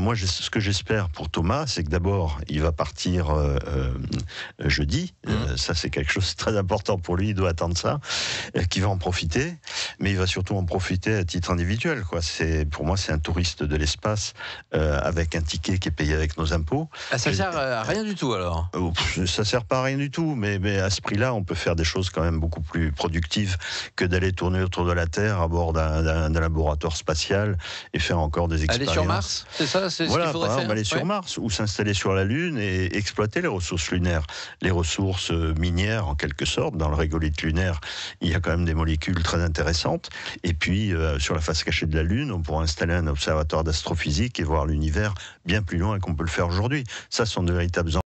moi, ce que j'espère pour Thomas, c'est que d'abord, il va partir euh, euh, jeudi. Mmh. ça, c'est quelque chose de très important pour lui. Il doit attendre ça, qu'il va en profiter. Mais il va surtout en profiter à titre individuel. Quoi. C'est, pour moi, c'est un touriste de l'espace avec un ticket qui est payé avec nos impôts. Ah, ça sert à rien du tout alors Ça sert pas à rien du tout, mais, mais à ce prix-là, on peut faire des choses quand même beaucoup plus productives que d'aller tourner autour de la Terre à bord d'un laboratoire spatial et faire encore des expériences. Aller sur Mars, c'est ça c'est Voilà, ce qu'il faudrait faire aller sur Mars ou s'installer sur la Lune et exploiter les ressources lunaires, les ressources euh, minières en quelque sorte. Dans le régolithe lunaire, il y a quand même des molécules très intéressantes. Et puis, euh, sur la face cachée de la Lune, on pourra installer un observatoire d'astrophysique et voir l'univers bien plus loin qu'on peut le faire aujourd'hui. Ça sont de véritables